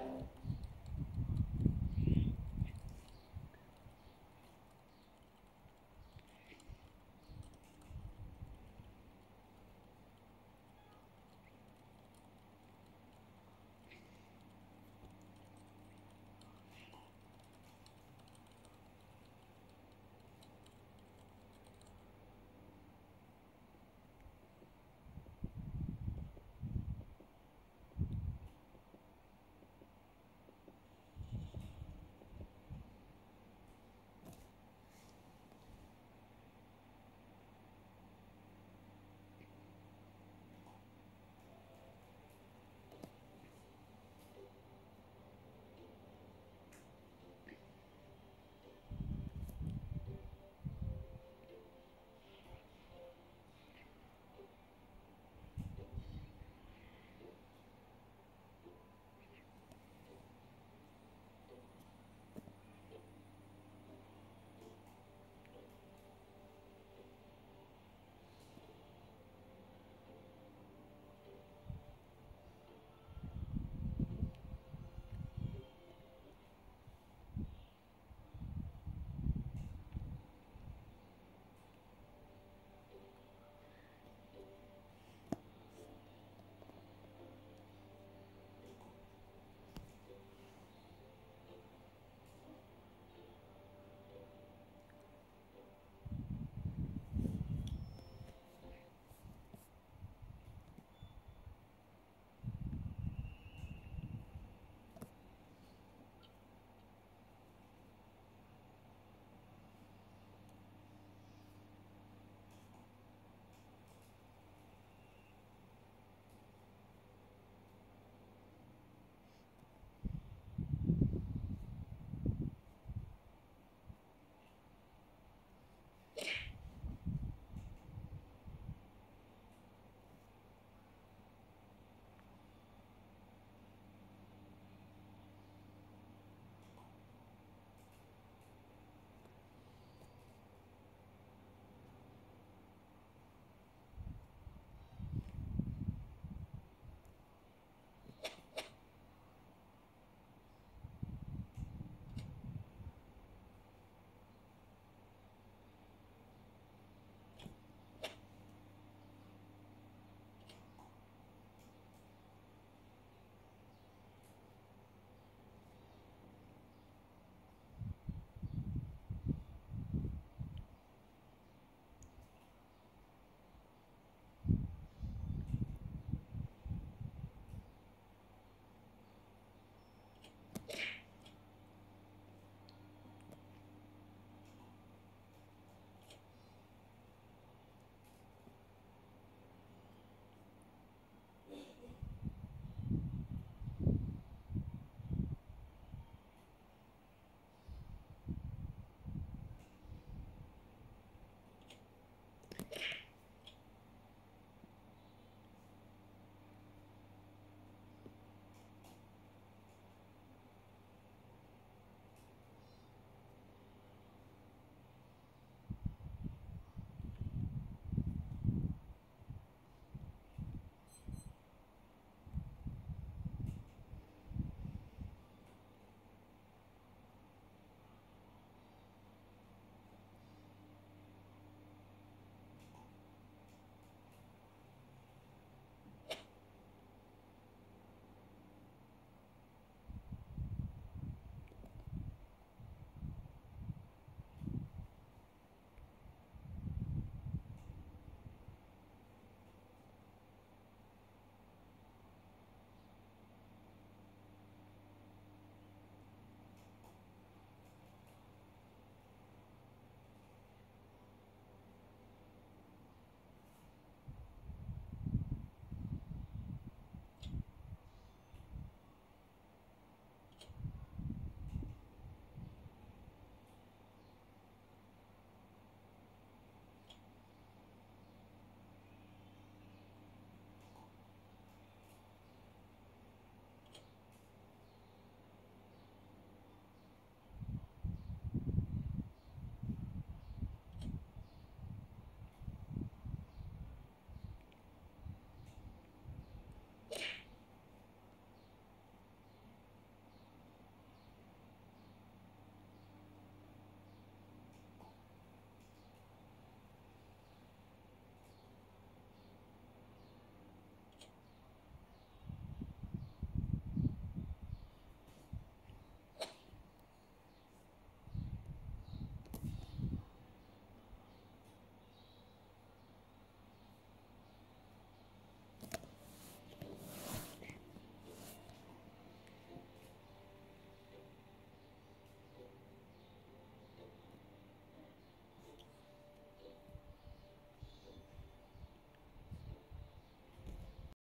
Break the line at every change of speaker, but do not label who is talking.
うん。